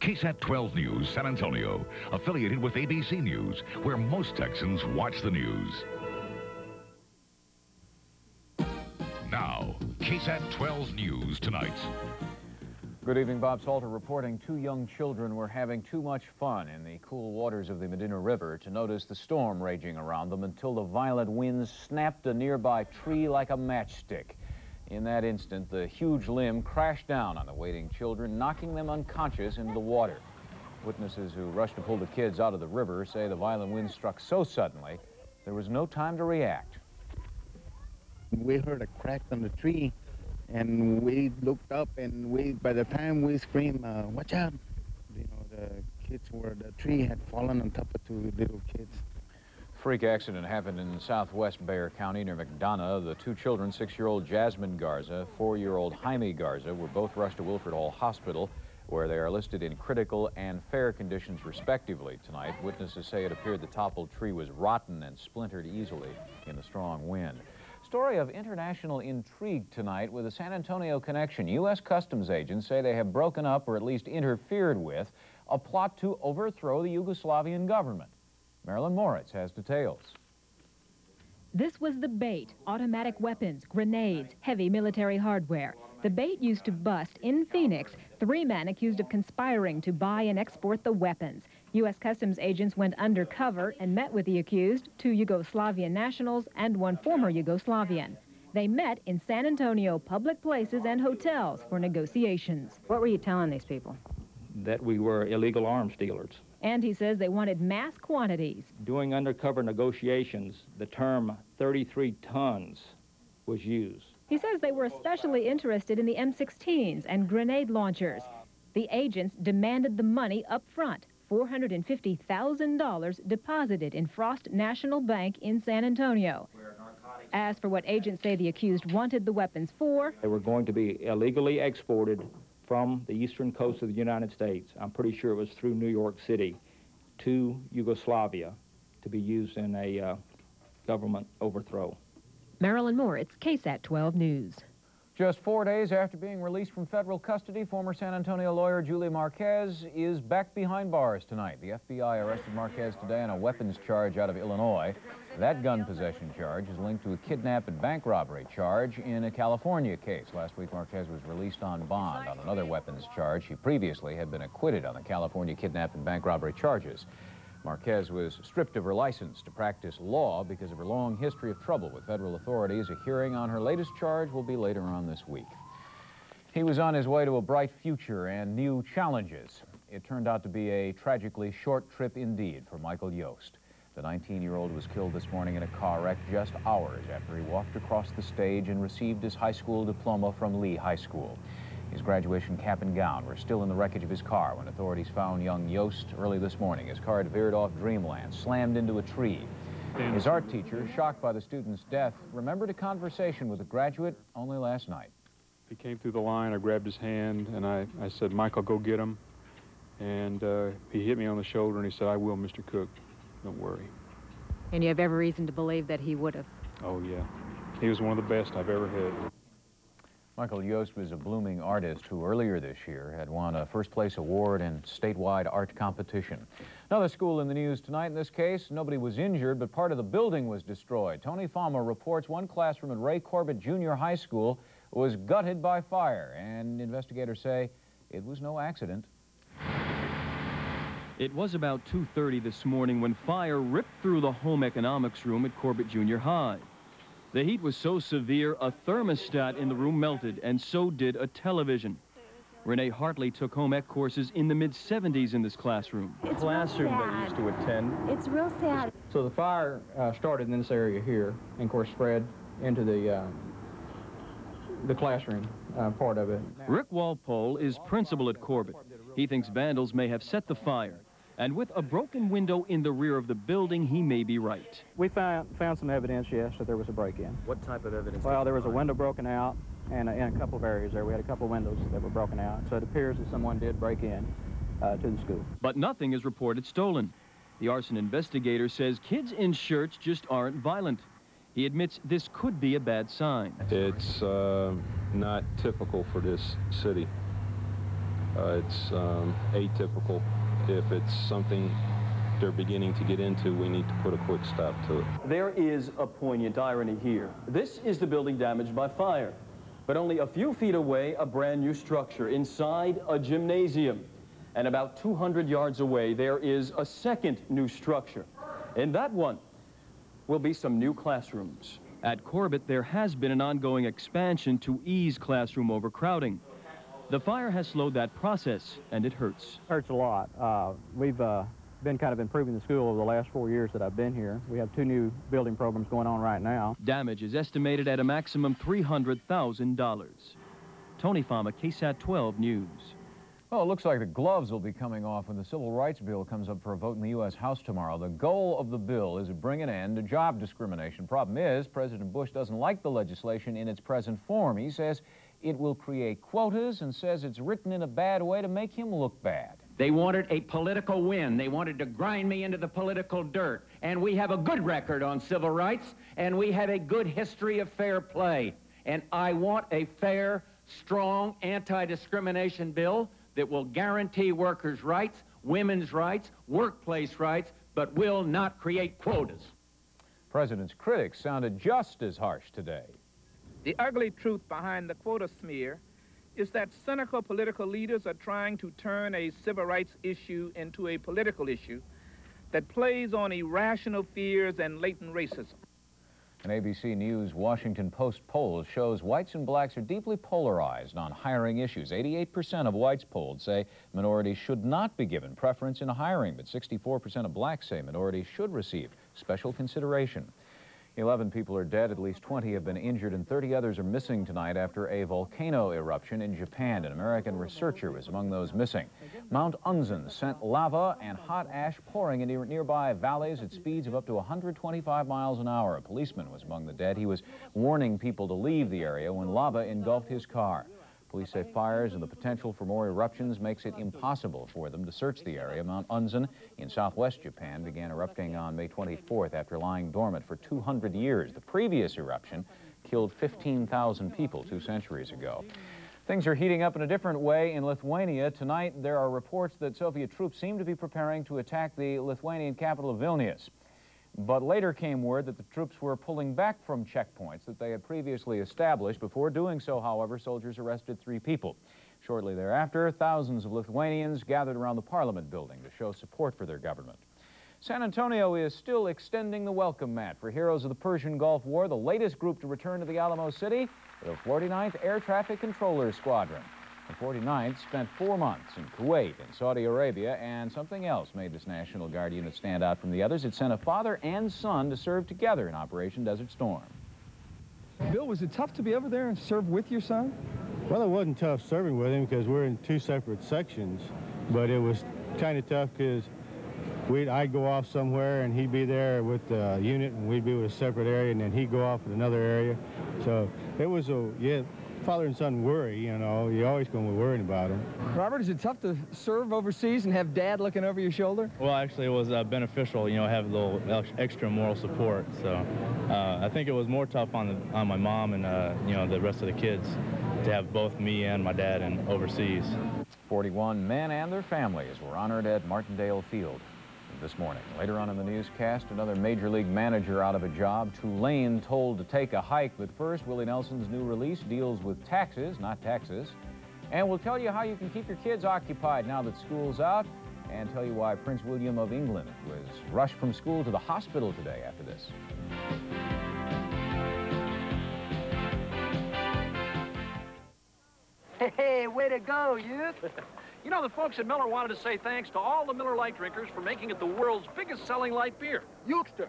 KSAT 12 News, San Antonio, affiliated with ABC News, where most Texans watch the news. Now, KSAT 12 News tonight. Good evening, Bob Salter reporting two young children were having too much fun in the cool waters of the Medina River to notice the storm raging around them until the violent winds snapped a nearby tree like a matchstick. In that instant, the huge limb crashed down on the waiting children, knocking them unconscious into the water. Witnesses who rushed to pull the kids out of the river say the violent wind struck so suddenly, there was no time to react. We heard a crack on the tree, and we looked up, and we, by the time we screamed, uh, watch out, you know, the kids were, the tree had fallen on top of two little kids. Freak accident happened in southwest Bexar County near Macdona. The two children, six-year-old Jasmine Garza, four-year-old Jaime Garza, were both rushed to Wilford Hall Hospital, where they are listed in critical and fair conditions respectively tonight. Witnesses say it appeared the toppled tree was rotten and splintered easily in the strong wind. Story of international intrigue tonight with a San Antonio connection. U.S. Customs agents say they have broken up or at least interfered with a plot to overthrow the Yugoslavian government. Marilyn Moritz has details. This was the bait, automatic weapons, grenades, heavy military hardware. The bait used to bust in Phoenix three men accused of conspiring to buy and export the weapons. U.S. Customs agents went undercover and met with the accused, two Yugoslavian nationals and one former Yugoslavian. They met in San Antonio public places and hotels for negotiations. What were you telling these people? That we were illegal arms dealers. And he says they wanted mass quantities. Doing undercover negotiations, the term 33 tons was used. He says they were especially interested in the M16s and grenade launchers. The agents demanded the money up front, $450,000 deposited in Frost National Bank in San Antonio. As for what agents say the accused wanted the weapons for, they were going to be illegally exported from the eastern coast of the United States, I'm pretty sure it was through New York City, to Yugoslavia to be used in a uh, government overthrow. Marilyn Moritz, KSAT 12 News. Just four days after being released from federal custody, former San Antonio lawyer Julie Marquez is back behind bars tonight. The FBI arrested Marquez today on a weapons charge out of Illinois. That gun possession charge is linked to a kidnap and bank robbery charge in a California case. Last week, Marquez was released on bond on another weapons charge. He previously had been acquitted on the California kidnap and bank robbery charges. Marquez was stripped of her license to practice law because of her long history of trouble with federal authorities. A hearing on her latest charge will be later on this week. He was on his way to a bright future and new challenges. It turned out to be a tragically short trip indeed for Michael Yost. The 19-year-old was killed this morning in a car wreck just hours after he walked across the stage and received his high school diploma from Lee High School. His graduation cap and gown were still in the wreckage of his car when authorities found young Yost early this morning. His car had veered off Dreamland, slammed into a tree. His art teacher, shocked by the student's death, remembered a conversation with a graduate only last night. He came through the line, I grabbed his hand, and I, I said, Michael, go get him. And uh, he hit me on the shoulder, and he said, I will, Mr. Cook. Don't worry. And you have every reason to believe that he would have? Oh, yeah. He was one of the best I've ever had. Michael Yost was a blooming artist who earlier this year had won a first place award in statewide art competition. Another school in the news tonight. In this case, nobody was injured, but part of the building was destroyed. Tony Fama reports one classroom at Ray Corbett Junior High School was gutted by fire, and investigators say it was no accident. It was about 2.30 this morning when fire ripped through the home economics room at Corbett Junior High. The heat was so severe, a thermostat in the room melted, and so did a television. Renee Hartley took home ec courses in the mid-70s in this classroom. It's classroom that used to attend. It's real sad. So the fire uh, started in this area here, and of course spread into the uh, the classroom uh, part of it. Rick Walpole is principal at Corbett. He thinks vandals may have set the fire. And with a broken window in the rear of the building, he may be right. We found, found some evidence, yes, that there was a break-in. What type of evidence? Well, there was a window broken out, and in a couple of areas there, we had a couple of windows that were broken out. So it appears that someone did break in uh, to the school. But nothing is reported stolen. The arson investigator says kids in shirts just aren't violent. He admits this could be a bad sign. It's uh, not typical for this city. Uh, it's um, atypical. If it's something they're beginning to get into, we need to put a quick stop to it. There is a poignant irony here. This is the building damaged by fire, but only a few feet away, a brand new structure inside a gymnasium. And about 200 yards away, there is a second new structure. In that one will be some new classrooms. At Corbett, there has been an ongoing expansion to ease classroom overcrowding. The fire has slowed that process, and it hurts. Hurts a lot. Uh, we've uh, been kind of improving the school over the last four years that I've been here. We have two new building programs going on right now. Damage is estimated at a maximum $300,000. Tony Fama, KSAT 12 News. Well, it looks like the gloves will be coming off when the Civil Rights Bill comes up for a vote in the U.S. House tomorrow. The goal of the bill is to bring an end to job discrimination. Problem is, President Bush doesn't like the legislation in its present form. He says it will create quotas and says it's written in a bad way to make him look bad. They wanted a political win. They wanted to grind me into the political dirt. And we have a good record on civil rights, and we have a good history of fair play. And I want a fair, strong anti-discrimination bill that will guarantee workers' rights, women's rights, workplace rights, but will not create quotas. President's critics sounded just as harsh today. The ugly truth behind the quota smear is that cynical political leaders are trying to turn a civil rights issue into a political issue that plays on irrational fears and latent racism. An ABC News Washington Post poll shows whites and blacks are deeply polarized on hiring issues. 88% of whites polled say minorities should not be given preference in hiring, but 64% of blacks say minorities should receive special consideration. 11 people are dead, at least 20 have been injured, and 30 others are missing tonight after a volcano eruption in Japan. An American researcher was among those missing. Mount Unzen sent lava and hot ash pouring into nearby valleys at speeds of up to 125 miles an hour. A policeman was among the dead. He was warning people to leave the area when lava engulfed his car. Police say fires and the potential for more eruptions makes it impossible for them to search the area. Mount Unzen in southwest Japan began erupting on May 24th after lying dormant for 200 years. The previous eruption killed 15,000 people two centuries ago. Things are heating up in a different way in Lithuania. Tonight, there are reports that Soviet troops seem to be preparing to attack the Lithuanian capital of Vilnius. But later came word that the troops were pulling back from checkpoints that they had previously established. Before doing so, however, soldiers arrested three people. Shortly thereafter, thousands of Lithuanians gathered around the Parliament building to show support for their government. San Antonio is still extending the welcome mat for heroes of the Persian Gulf War, the latest group to return to the Alamo City, the 49th Air Traffic Controller Squadron. The 49th spent four months in Kuwait and Saudi Arabia, and something else made this National Guard unit stand out from the others. It sent a father and son to serve together in Operation Desert Storm. Bill, was it tough to be over there and serve with your son? Well, it wasn't tough serving with him because we're in two separate sections, but it was kind of tough because we'd I'd go off somewhere and he'd be there with the unit and we'd be with a separate area and then he'd go off in another area. So it was a yeah father and son worry, you know. You're always going to be worrying about them. Robert, is it tough to serve overseas and have dad looking over your shoulder? Well, actually, it was uh, beneficial, you know, have a little extra moral support. So uh, I think it was more tough on, the, on my mom and, uh, you know, the rest of the kids to have both me and my dad in overseas. 41 men and their families were honored at Martindale Field this morning. Later on in the newscast, another Major League manager out of a job. Tulane told to take a hike. But first, Willie Nelson's new release deals with taxes, not taxes. And we'll tell you how you can keep your kids occupied now that school's out and tell you why Prince William of England was rushed from school to the hospital today after this. Hey, way to go, youth. You know, the folks at Miller wanted to say thanks to all the Miller Lite drinkers for making it the world's biggest selling light beer. Youngster,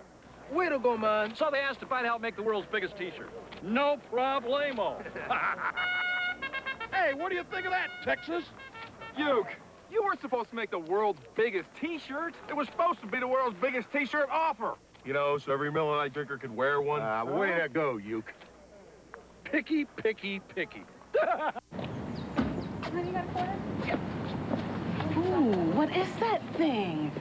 way to go, man. So they asked if I'd help make the world's biggest T-shirt. No problemo. hey, what do you think of that, Texas? Uke, you weren't supposed to make the world's biggest T-shirt. It was supposed to be the world's biggest T-shirt offer. You know, so every Miller Lite drinker could wear one. Ah, uh, way to go, Uke. Picky, picky, picky. Honey, you got a quarter? Yep. Ooh, what is that thing?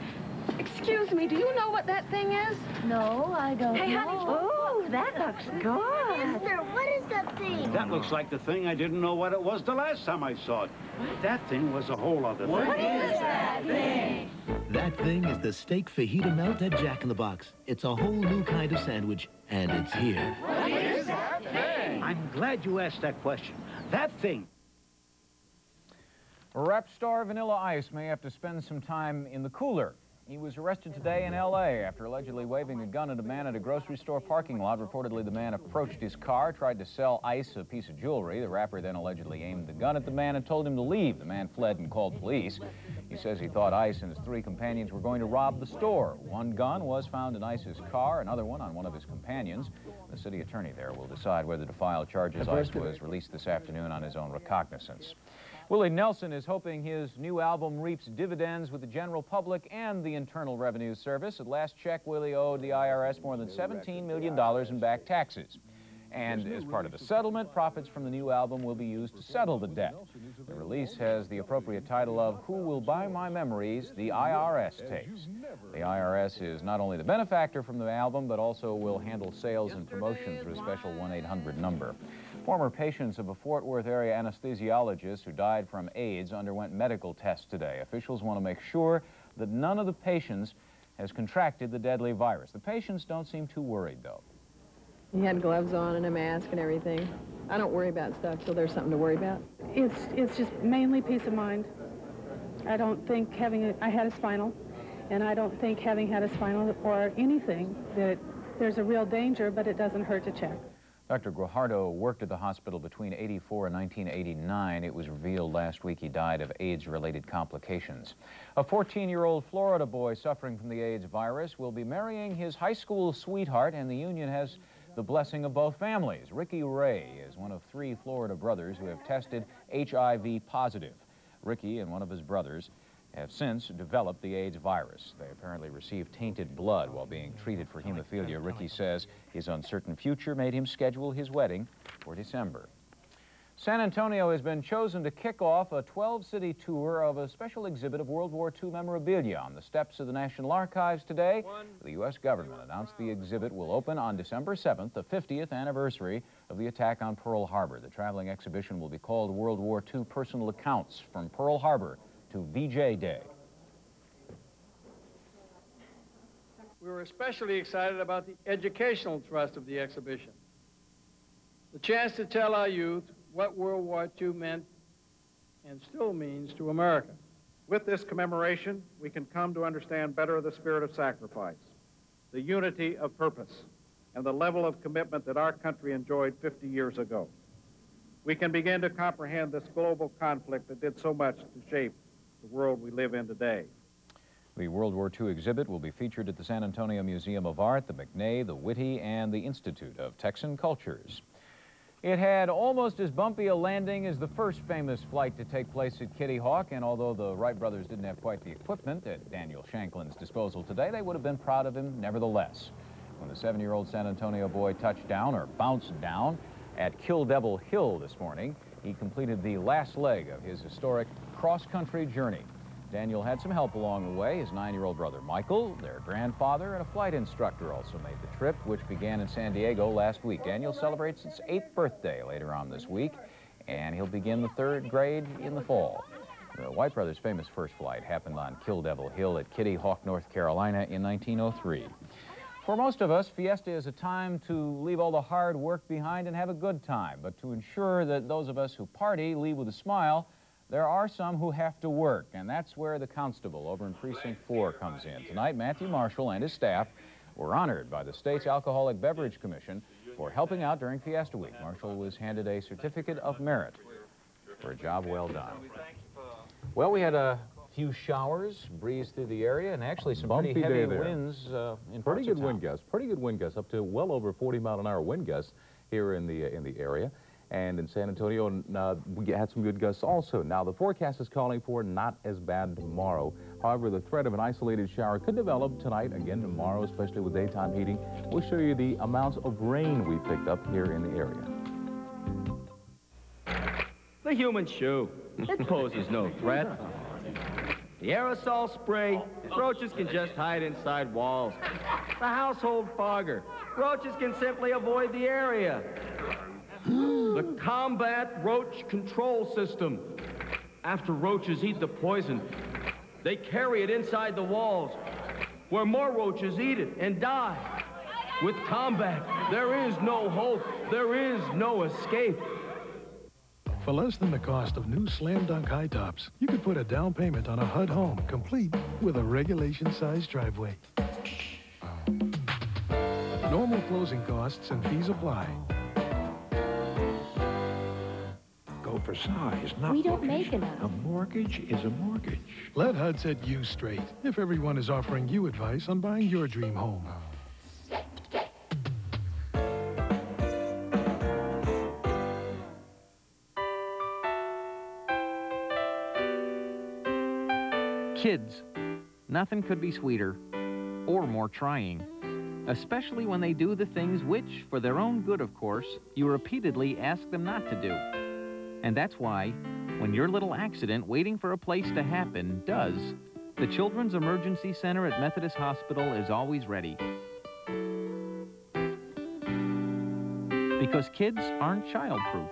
Excuse me, do you know what that thing is? No, I don't hey, know. honey. Ooh, that looks good. Mister, what is that thing? That looks like the thing I didn't know what it was the last time I saw it. That thing was a whole other thing. What is that thing? That thing is the steak fajita melt at Jack in the Box. It's a whole new kind of sandwich, and it's here. What is that thing? I'm glad you asked that question. That thing. Rap star Vanilla Ice may have to spend some time in the cooler. He was arrested today in L.A. after allegedly waving a gun at a man at a grocery store parking lot. Reportedly, the man approached his car, tried to sell Ice a piece of jewelry. The rapper then allegedly aimed the gun at the man and told him to leave. The man fled and called police. He says he thought Ice and his three companions were going to rob the store. One gun was found in Ice's car, another one on one of his companions. The city attorney there will decide whether to file charges. Ice was released this afternoon on his own recognizance. Willie Nelson is hoping his new album reaps dividends with the general public and the Internal Revenue Service. At last check, Willie owed the IRS more than $17 million in back taxes. And as part of the settlement, profits from the new album will be used to settle the debt. The release has the appropriate title of Who Will Buy My Memories? The IRS Tapes. The IRS is not only the benefactor from the album, but also will handle sales and promotion through a special 1-800 number. Former patients of a Fort Worth area anesthesiologist who died from AIDS underwent medical tests today. Officials want to make sure that none of the patients has contracted the deadly virus. The patients don't seem too worried, though. He had gloves on and a mask and everything. I don't worry about stuff till there's something to worry about. It's, it's just mainly peace of mind. I don't think having, a, I had a spinal, and I don't think having had a spinal or anything that there's a real danger, but it doesn't hurt to check. Dr. Guajardo worked at the hospital between 84 and 1989. It was revealed last week he died of AIDS-related complications. A 14-year-old Florida boy suffering from the AIDS virus will be marrying his high school sweetheart, and the union has the blessing of both families. Ricky Ray is one of three Florida brothers who have tested HIV positive. Ricky and one of his brothers have since developed the AIDS virus. They apparently received tainted blood while being treated for hemophilia. Ricky says his uncertain future made him schedule his wedding for December. San Antonio has been chosen to kick off a 12-city tour of a special exhibit of World War II memorabilia on the steps of the National Archives today. The U.S. government announced the exhibit will open on December 7th, the 50th anniversary of the attack on Pearl Harbor. The traveling exhibition will be called World War II Personal Accounts from Pearl Harbor to VJ Day. We were especially excited about the educational thrust of the exhibition. The chance to tell our youth what World War II meant and still means to America. With this commemoration, we can come to understand better the spirit of sacrifice, the unity of purpose, and the level of commitment that our country enjoyed 50 years ago. We can begin to comprehend this global conflict that did so much to shape the world we live in today. The World War II exhibit will be featured at the San Antonio Museum of Art, the McNay, the Witte, and the Institute of Texan Cultures. It had almost as bumpy a landing as the first famous flight to take place at Kitty Hawk, and although the Wright brothers didn't have quite the equipment at Daniel Shanklin's disposal today, they would have been proud of him nevertheless. When the seven-year-old San Antonio boy touched down, or bounced down, at Kill Devil Hill this morning, he completed the last leg of his historic cross-country journey. Daniel had some help along the way. His nine-year-old brother Michael, their grandfather, and a flight instructor also made the trip, which began in San Diego last week. Daniel celebrates his eighth birthday later on this week, and he'll begin the third grade in the fall. The Wright Brothers' famous first flight happened on Kill Devil Hill at Kitty Hawk, North Carolina in 1903. For most of us, Fiesta is a time to leave all the hard work behind and have a good time. But to ensure that those of us who party leave with a smile, there are some who have to work, and that's where the constable over in Precinct 4 comes in. Tonight, Matthew Marshall and his staff were honored by the state's Alcoholic Beverage Commission for helping out during Fiesta Week. Marshall was handed a Certificate of Merit for a job well done. Well, we had a few showers breeze through the area, and actually some Bumpy pretty heavy winds uh, in Pretty good wind gusts. Pretty good wind gusts, up to well over 40 mile an hour wind gusts here in the in the area. And in San Antonio, uh, we had some good gusts also. Now, the forecast is calling for not as bad tomorrow. However, the threat of an isolated shower could develop tonight, again tomorrow, especially with daytime heating. We'll show you the amounts of rain we picked up here in the area. The human shoe. It poses no threat. The aerosol spray, roaches can just hide inside walls. The household fogger, roaches can simply avoid the area. the combat roach control system. After roaches eat the poison, they carry it inside the walls, where more roaches eat it and die. With combat, there is no hope. There is no escape. For less than the cost of new slam dunk high tops, you could put a down payment on a HUD home complete with a regulation size driveway. Normal closing costs and fees apply. Go for size, not We don't location. make enough. A mortgage is a mortgage. Let HUD set you straight if everyone is offering you advice on buying your dream home. Kids. Nothing could be sweeter or more trying, especially when they do the things which, for their own good, of course, you repeatedly ask them not to do. And that's why, when your little accident waiting for a place to happen does, the Children's Emergency Center at Methodist Hospital is always ready. Because kids aren't childproof.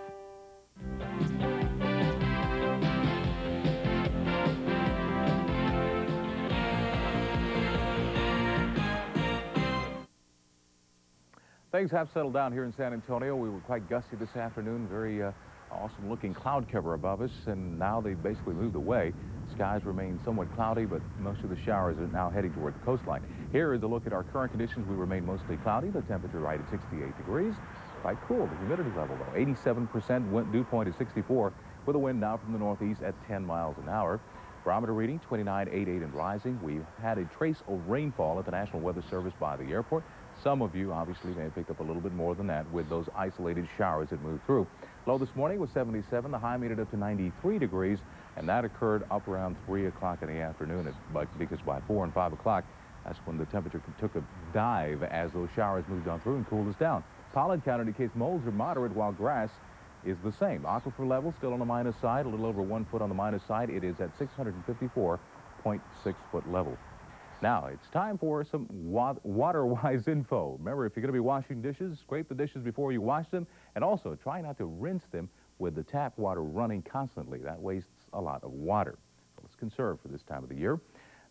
Things have settled down here in San Antonio. We were quite gusty this afternoon. Very uh, awesome looking cloud cover above us, and now they've basically moved away. Skies remain somewhat cloudy, but most of the showers are now heading toward the coastline. Here is a look at our current conditions. We remain mostly cloudy. The temperature right at 68 degrees. Quite cool. The humidity level, though, 87%. Wind, dew point is 64, with a wind now from the northeast at 10 miles an hour. Barometer reading 29.88 and rising. We've had a trace of rainfall at the National Weather Service by the airport. Some of you obviously may have picked up a little bit more than that with those isolated showers that moved through. Low this morning was 77. The high made it up to 93 degrees, and that occurred up around 3 o'clock in the afternoon. But because by 4 and 5 o'clock, that's when the temperature took a dive as those showers moved on through and cooled us down. Pollen count indicates molds are moderate while grass is the same. Aquifer level still on the minus side, a little over one foot on the minus side. It is at 654.6 foot level. Now, it's time for some wa water-wise info. Remember, if you're going to be washing dishes, scrape the dishes before you wash them, and also try not to rinse them with the tap water running constantly. That wastes a lot of water. So let's conserve for this time of the year.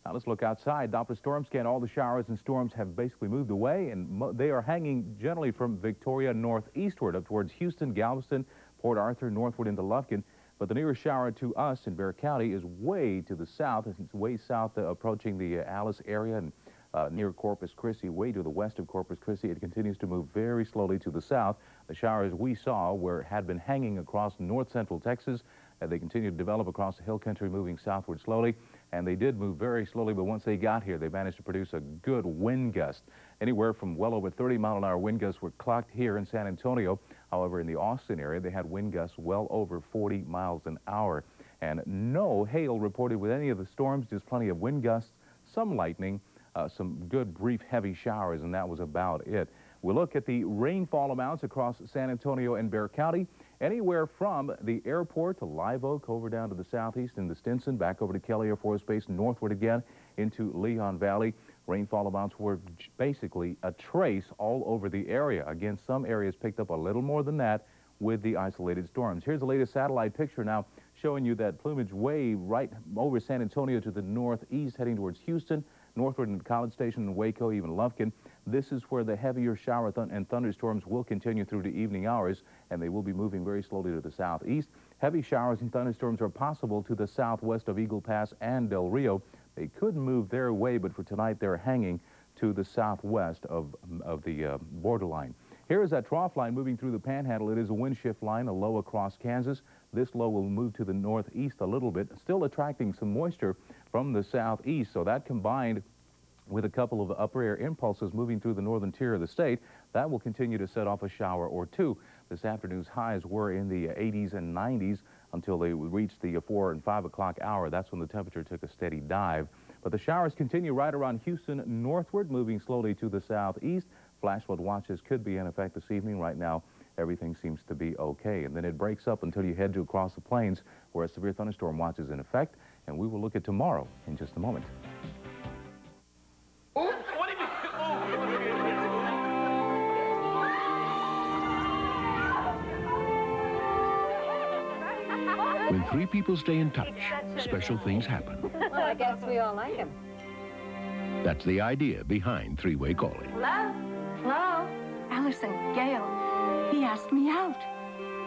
Now let's look outside. Doppler storm scan. All the showers and storms have basically moved away, and they are hanging generally from Victoria northeastward up towards Houston, Galveston, Port Arthur, northward into Lufkin. But the nearest shower to us in Bexar County is way to the south. It's way south, uh, approaching the uh, Alice area and uh, near Corpus Christi, way to the west of Corpus Christi. It continues to move very slowly to the south. The showers we saw were had been hanging across north central Texas. Uh, they continue to develop across the hill country, moving southward slowly. And they did move very slowly, but once they got here, they managed to produce a good wind gust. Anywhere from well over 30 mile an hour wind gusts were clocked here in San Antonio. However, in the Austin area, they had wind gusts well over 40 miles an hour. And no hail reported with any of the storms, just plenty of wind gusts, some lightning, uh, some good brief heavy showers, and that was about it. We look at the rainfall amounts across San Antonio and Bexar County, anywhere from the airport to Live Oak, over down to the southeast into Stinson, back over to Kelly Air Force Base, northward again into Leon Valley. Rainfall amounts were basically a trace all over the area. Again, some areas picked up a little more than that with the isolated storms. Here's the latest satellite picture now showing you that plumage way right over San Antonio to the northeast, heading towards Houston, northward into College Station and Waco, even Lufkin. This is where the heavier shower th and thunderstorms will continue through the evening hours, and they will be moving very slowly to the southeast. Heavy showers and thunderstorms are possible to the southwest of Eagle Pass and Del Rio. They could move their way, but for tonight they're hanging to the southwest of, of the uh, borderline. Here is that trough line moving through the panhandle. It is a wind shift line, a low across Kansas. This low will move to the northeast a little bit, still attracting some moisture from the southeast. So that combined with a couple of upper air impulses moving through the northern tier of the state, that will continue to set off a shower or two. This afternoon's highs were in the 80s and 90s until they reached the 4 and 5 o'clock hour. That's when the temperature took a steady dive. But the showers continue right around Houston northward, moving slowly to the southeast. Flash flood watches could be in effect this evening. Right now, everything seems to be okay. And then it breaks up until you head to across the plains where a severe thunderstorm watch is in effect. And we will look at tomorrow in just a moment. Three people stay in touch, special things happen. Well, I guess we all like him. That's the idea behind three-way calling. Hello? Hello? Allison, Gail. He asked me out.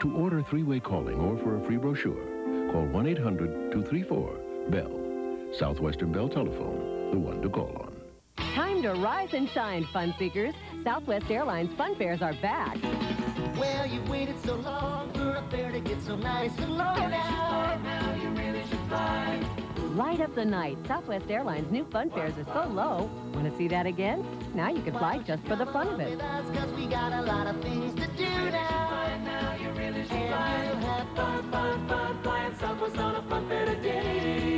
To order three-way calling or for a free brochure, call 1-800-234-BELL. Southwestern Bell Telephone, the one to call on. Time to rise and shine, fun seekers. Southwest Airlines Fun Fares are back. Well, you waited so long for a fare to get so nice and low now. now you really should fly. Light up the night. Southwest Airlines' new fun fares are so low. Want to see that again? Now you can fly just for the fun of it. Cause we got a lot of things to do now. now you really should fly. And you'll have fun, fun, fun, flying Southwest on a fun fare today.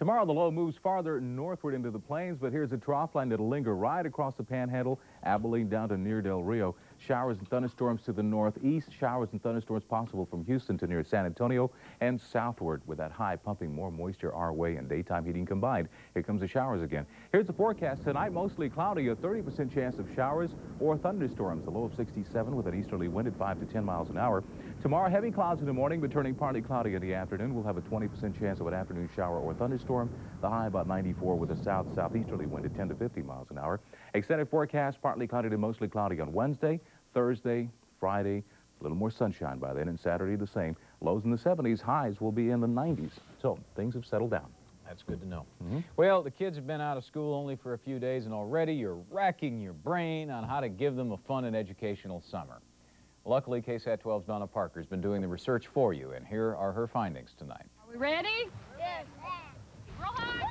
Tomorrow, the low moves farther northward into the plains, but here's a trough line that'll linger right across the panhandle, Abilene down to near Del Rio. Showers and thunderstorms to the northeast, showers and thunderstorms possible from Houston to near San Antonio and southward with that high pumping more moisture our way and daytime heating combined. Here comes the showers again. Here's the forecast tonight, mostly cloudy, a 30% chance of showers or thunderstorms, a low of 67 with an easterly wind at 5 to 10 miles an hour. Tomorrow, heavy clouds in the morning, but turning partly cloudy in the afternoon. We'll have a 20% chance of an afternoon shower or thunderstorm. The high about 94 with a south-southeasterly wind at 10 to 50 miles an hour. Extended forecast, partly cloudy to mostly cloudy on Wednesday, Thursday, Friday, a little more sunshine by then, and Saturday the same. Lows in the 70s, highs will be in the 90s. So things have settled down. That's good to know. Mm-hmm. Well, the kids have been out of school only for a few days, and already you're racking your brain on how to give them a fun and educational summer. Luckily, KSAT 12's Donna Parker's been doing the research for you, and here are her findings tonight. Are we ready? Yes. Roll high.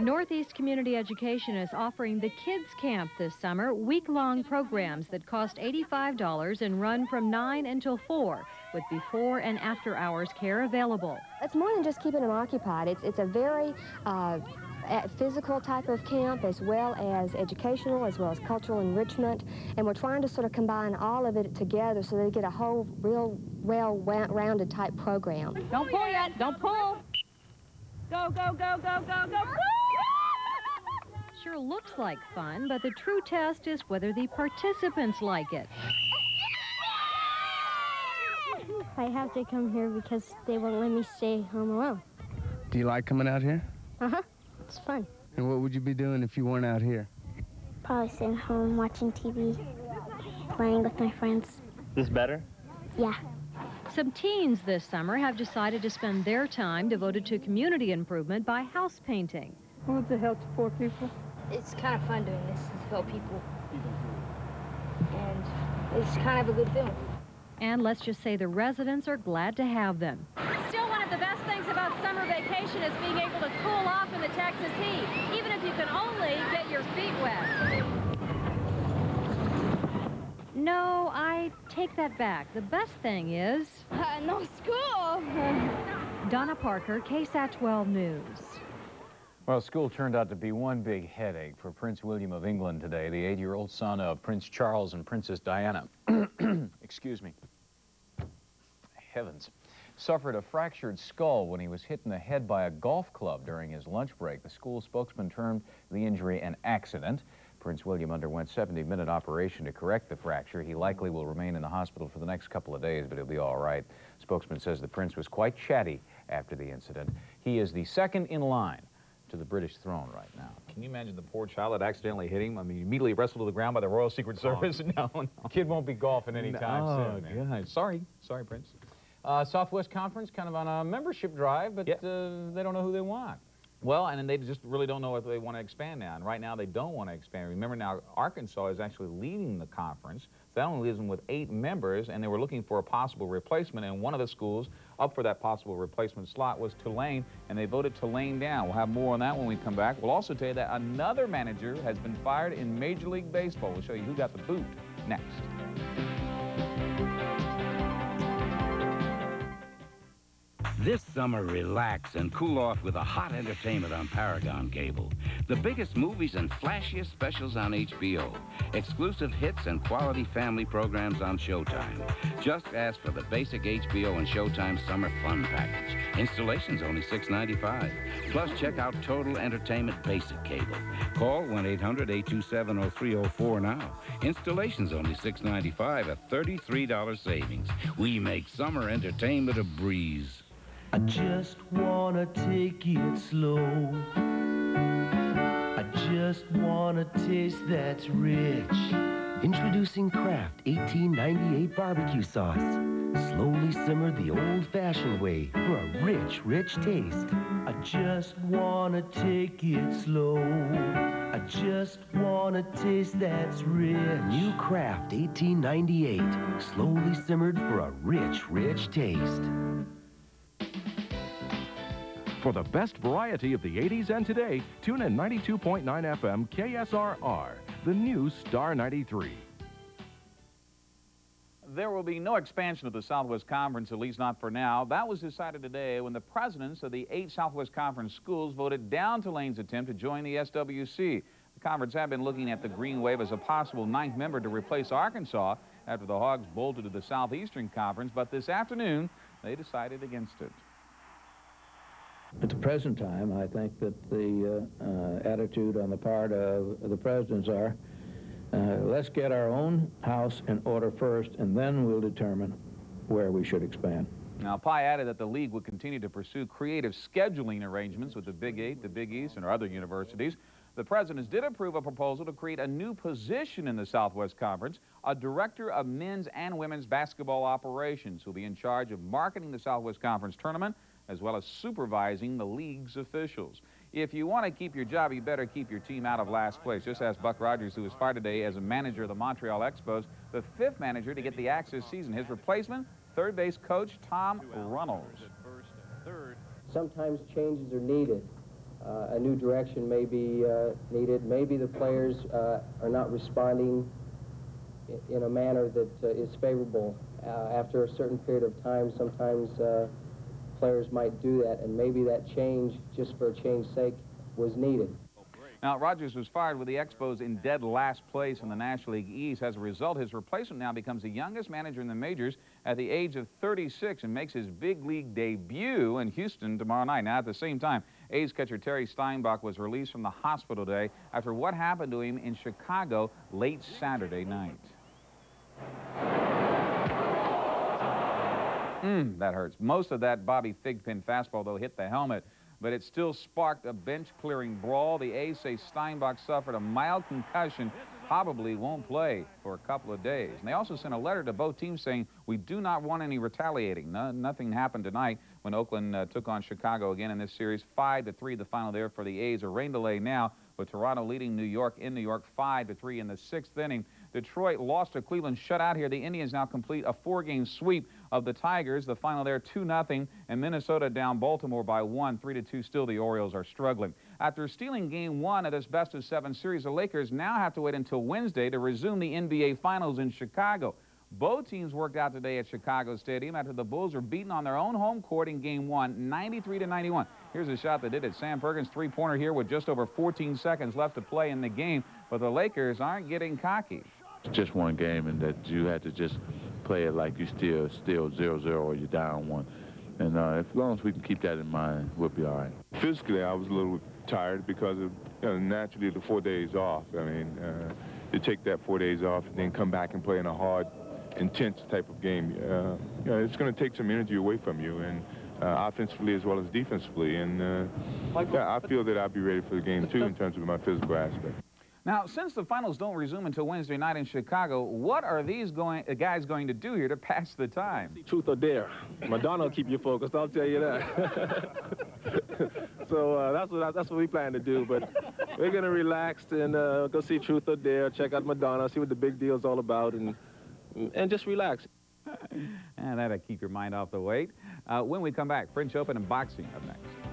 Northeast Community Education is offering the Kids Camp this summer, week-long programs that cost $85 and run from 9 until 4, with before and after hours care available. It's more than just keeping them occupied. It's, it's a very uh, a- physical type of camp as well as educational, as well as cultural enrichment. And we're trying to sort of combine all of it together so they get a whole real well-rounded type program. Don't pull yet. Don't pull. Go, go, go, go, go, go. Sure looks like fun, but the true test is whether the participants like it. I have to come here because they won't let me stay home alone. Do you like coming out here? Uh-huh. It's fun. And what would you be doing if you weren't out here? Probably sitting home watching TV, playing with my friends. This better? Yeah. Some teens this summer have decided to spend their time devoted to community improvement by house painting. What the help to poor people? It's kind of fun doing this to help people. And it's kind of a good feeling. And let's just say the residents are glad to have them. Still, one of the best things about summer is being able to cool off in the Texas heat, even if you can only get your feet wet. No, I take that back. The best thing is... Uh, no school. Donna Parker, KSAT 12 News. Well, school turned out to be one big headache for Prince William of England today, the eight-year-old son of Prince Charles and Princess Diana. Excuse me. Heavens. Suffered a fractured skull when he was hit in the head by a golf club during his lunch break. The school spokesman termed the injury an accident. Prince William underwent 70-minute operation to correct the fracture. He likely will remain in the hospital for the next couple of days, but he'll be all right. Spokesman says the prince was quite chatty after the incident. He is the second in line to the British throne right now. Can you imagine the poor child that accidentally hit him? I mean, immediately wrestled to the ground by the Royal Secret oh. Service? no, no. Kid won't be golfing anytime No, soon. man. Oh, God. Sorry. Sorry, Prince. Uh, Southwest Conference kind of on a membership drive, but uh, they don't know who they want. Well, and they just really don't know what they want to expand now. And right now, they don't want to expand. Remember now, Arkansas is actually leading the conference. That only leaves them with eight members, and they were looking for a possible replacement. And one of the schools up for that possible replacement slot was Tulane, and they voted Tulane down. We'll have more on that when we come back. We'll also tell you that another manager has been fired in Major League Baseball. We'll show you who got the boot next. This summer, relax and cool off with a hot entertainment on Paragon Cable. The biggest movies and flashiest specials on HBO. Exclusive hits and quality family programs on Showtime. Just ask for the basic HBO and Showtime Summer Fun Package. Installation's only $6.95. Plus, check out Total Entertainment Basic Cable. Call 1-800-827-0304 now. Installation's only $6.95, a $33 savings. We make summer entertainment a breeze. I just wanna take it slow. I just wanna taste that's rich. Introducing Kraft 1898 barbecue sauce. Slowly simmered the old-fashioned way for a rich, rich taste. I just wanna take it slow. I just wanna taste that's rich. New Kraft 1898. Slowly simmered for a rich, rich taste. For the best variety of the 80s and today, tune in 92.9 FM KSRR, the new Star 93. There will be no expansion of the Southwest Conference, at least not for now. That was decided today when the presidents of the eight Southwest Conference schools voted down Tulane's attempt to join the SWC. The conference had been looking at the Green Wave as a possible ninth member to replace Arkansas after the Hogs bolted to the Southeastern Conference, but this afternoon they decided against it. At the present time, I think that the uh, uh, attitude on the part of the presidents are, uh, let's get our own house in order first, and then we'll determine where we should expand. Now, Pai added that the league would continue to pursue creative scheduling arrangements with the Big Eight, the Big East, and other universities. The presidents did approve a proposal to create a new position in the Southwest Conference, a director of men's and women's basketball operations, who will be in charge of marketing the Southwest Conference tournament as well as supervising the league's officials. If you want to keep your job, you better keep your team out of last place. Just ask Buck Rogers, who was fired today as a manager of the Montreal Expos, the fifth manager to get the axe this season. His replacement, third base coach Tom Runnells. Sometimes changes are needed. Uh, a new direction may be uh, needed. Maybe the players uh, are not responding in a manner that uh, is favorable. Uh, after a certain period of time, sometimes uh, players might do that, and maybe that change, just for a change's sake, was needed. Now, Rogers was fired with the Expos in dead last place in the National League East. As a result, his replacement now becomes the youngest manager in the majors at the age of 36 and makes his big league debut in Houston tomorrow night. Now, at the same time, A's catcher Terry Steinbach was released from the hospital today after what happened to him in Chicago late Saturday night. Mm, that hurts. Most of that Bobby Thigpen fastball, though, hit the helmet, but it still sparked a bench-clearing brawl. The A's say Steinbach suffered a mild concussion, probably won't play for a couple of days. And they also sent a letter to both teams saying, we do not want any retaliating. No, nothing happened tonight when Oakland uh, took on Chicago again in this series. 5 to three, the final there for the A's. A rain delay now, with Toronto leading New York in New York 5 to three in the sixth inning. Detroit lost to Cleveland, shut out here. The Indians now complete a four-game sweep of the Tigers. The final there, 2-0, and Minnesota down Baltimore by one, 3-2. Still, the Orioles are struggling. After stealing game one of this best-of-seven series, the Lakers now have to wait until Wednesday to resume the NBA Finals in Chicago. Both teams worked out today at Chicago Stadium after the Bulls were beaten on their own home court in game one, 93 to 91. Here's a shot that did it. Sam Perkins three-pointer here with just over 14 seconds left to play in the game, but the Lakers aren't getting cocky. It's just one game, and that you had to just play it like you still still zero zero or you're down one. And uh, as long as we can keep that in mind, we'll be all right. Physically, I was a little tired because of you know, naturally the four days off. I mean, uh, you take that four days off and then come back and play in a hard, intense type of game. Uh, you know, it's going to take some energy away from you, and uh, offensively as well as defensively. And uh, yeah, I feel that I'll be ready for the game too in terms of my physical aspect. Now, since the finals don't resume until Wednesday night in Chicago, what are these going, uh, guys going to do here to pass the time? Truth or dare. Madonna will keep you focused, I'll tell you that. so uh, that's, what, that's what we plan to do. But we're going to relax and uh, go see Truth or Dare, check out Madonna, see what the big deal is all about, and, and just relax. and that'll keep your mind off the wait. Uh, when we come back, French Open and boxing up next.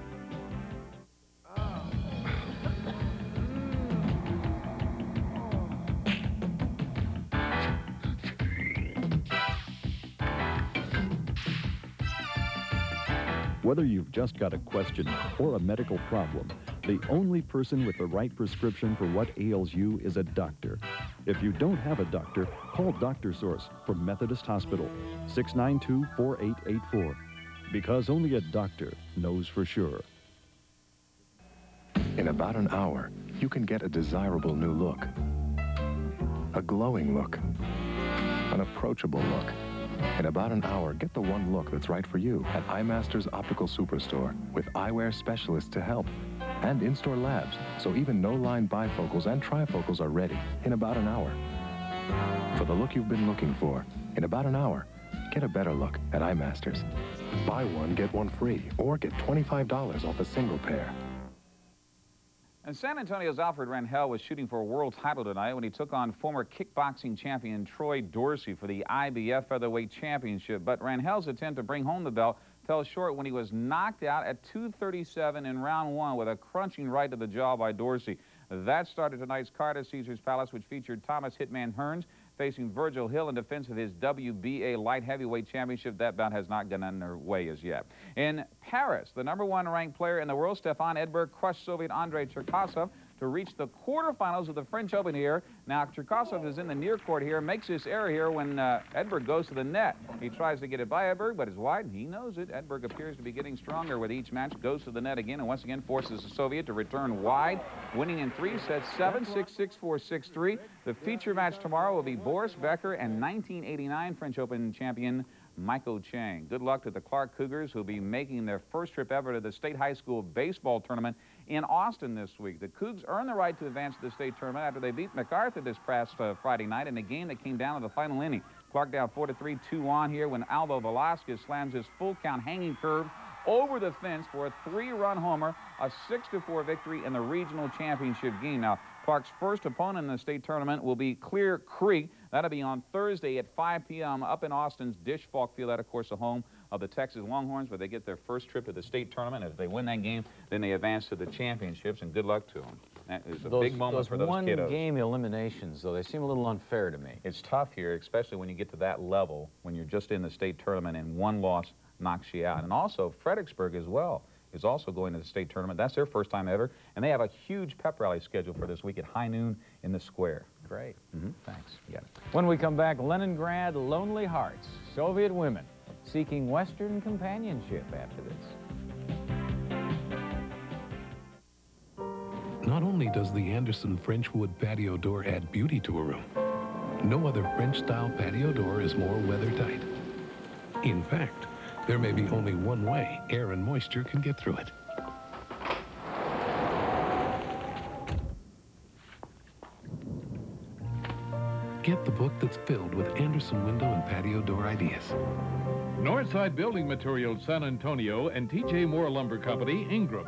Whether you've just got a question or a medical problem, the only person with the right prescription for what ails you is a doctor. If you don't have a doctor, call Dr. Source from Methodist Hospital, 692-4884. Because only a doctor knows for sure. In about an hour, you can get a desirable new look. A glowing look. An approachable look. In about an hour, get the one look that's right for you at EyeMasters Optical Superstore with eyewear specialists to help and in-store labs, so even no-line bifocals and trifocals are ready in about an hour. For the look you've been looking for, in about an hour, get a better look at EyeMasters. Buy one, get one free, or get $25 off a single pair. And San Antonio's Alfred Rangel was shooting for a world title tonight when he took on former kickboxing champion Troy Dorsey for the IBF Featherweight Championship. But Rangel's attempt to bring home the belt fell short when he was knocked out at 237 in round one with a crunching right to the jaw by Dorsey. That started tonight's card at Caesars Palace, which featured Thomas Hitman Hearns facing Virgil Hill in defense of his WBA light heavyweight championship. That bout has not gone underway as yet. In Paris, the number one ranked player in the world, Stefan Edberg, crushed Soviet Andrei Cherkasov to reach the quarterfinals of the French Open here. Now, Cherkasov is in the near court here, makes this error here when uh, Edberg goes to the net. He tries to get it by Edberg, but it's wide, and he knows it. Edberg appears to be getting stronger with each match, goes to the net again, and once again forces the Soviet to return wide, winning in three sets, 7 6 6 4 6 3. The feature match tomorrow will be Boris Becker and 1989 French Open champion Michael Chang. Good luck to the Clark Cougars, who'll be making their first trip ever to the state high school baseball tournament in Austin this week. The Cougs earned the right to advance to the state tournament after they beat MacArthur this past uh, Friday night in a game that came down to the final inning. Clark down 4-3, 2-on here when Aldo Velasquez slams his full count hanging curve over the fence for a three-run homer, a 6-4 victory in the regional championship game. Now, Clark's first opponent in the state tournament will be Clear Creek. That'll be on Thursday at 5 p.m. up in Austin's Disch-Falk Field. That, of course, the home of the Texas Longhorns, where they get their first trip to the state tournament. If they win that game, then they advance to the championships, and good luck to them. That is a those, big moment those for those kiddos. one-game eliminations, though, they seem a little unfair to me. It's tough here, especially when you get to that level, when you're just in the state tournament and one loss knocks you out. And also, Fredericksburg as well is also going to the state tournament. That's their first time ever, and they have a huge pep rally scheduled for this week at high noon in the square. Great. Mm -hmm. Thanks. You got it. When we come back, Leningrad Lonely Hearts, Soviet women seeking Western companionship after this. Not only does the Andersen French wood patio door add beauty to a room, no other French-style patio door is more weather-tight. In fact, there may be only one way air and moisture can get through it. Get the book that's filled with Andersen window and patio door ideas. Northside Building Materials San Antonio and TJ Moore Lumber Company, Ingram.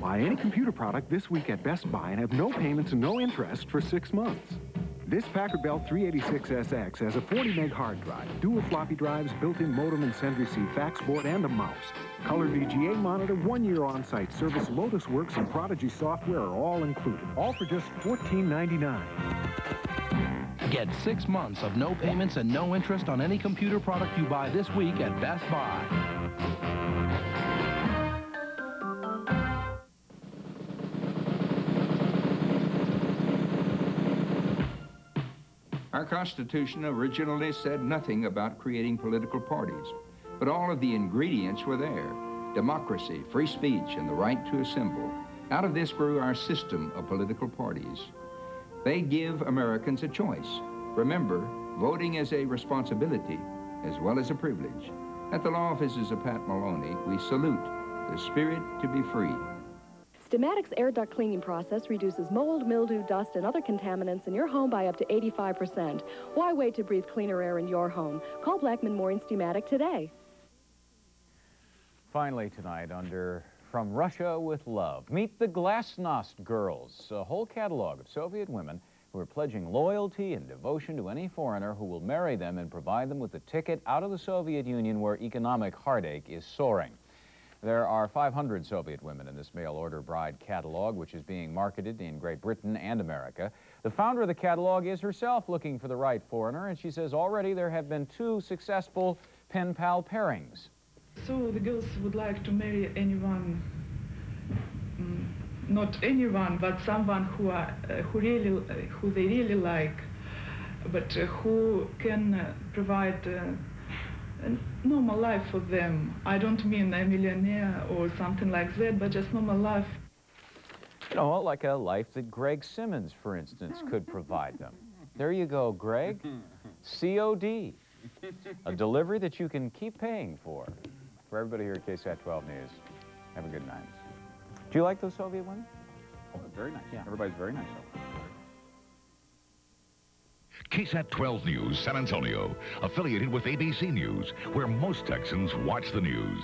Buy any computer product this week at Best Buy and have no payments and no interest for six months. This Packard Bell 386SX has a 40 meg hard drive, dual floppy drives, built-in modem and Send Receive fax board, and a mouse. Color VGA monitor, one-year on-site service, Lotus Works, and Prodigy software are all included. All for just $14.99. Get six months of no payments and no interest on any computer product you buy this week at Best Buy. Our Constitution originally said nothing about creating political parties, but all of the ingredients were there. Democracy, free speech, and the right to assemble. Out of this grew our system of political parties. They give Americans a choice. Remember, voting is a responsibility as well as a privilege. At the law offices of Pat Maloney, we salute the spirit to be free. Steamatic's air duct cleaning process reduces mold, mildew, dust, and other contaminants in your home by up to 85%. Why wait to breathe cleaner air in your home? Call Blackmon Mooring Steamatic today. Finally tonight, under From Russia with Love, meet the Glasnost Girls, a whole catalog of Soviet women who are pledging loyalty and devotion to any foreigner who will marry them and provide them with a ticket out of the Soviet Union where economic heartache is soaring. There are 500 Soviet women in this mail-order bride catalog, which is being marketed in Great Britain and America. The founder of the catalog is herself looking for the right foreigner, and she says already there have been two successful pen pal pairings. So the girls would like to marry anyone, mm, not anyone, but someone who are uh, who really uh, who they really like, but uh, who can uh, provide uh, a normal life for them. I don't mean a millionaire or something like that, but just normal life. You know, like a life that Greg Simmons, for instance, could provide them. There you go, Greg. COD. A delivery that you can keep paying for. For everybody here at KSAT 12 News, have a good night. Do you like those Soviet women? Oh, very nice. Yeah. Everybody's very nice. KSAT 12 News, San Antonio, affiliated with ABC News, where most Texans watch the news.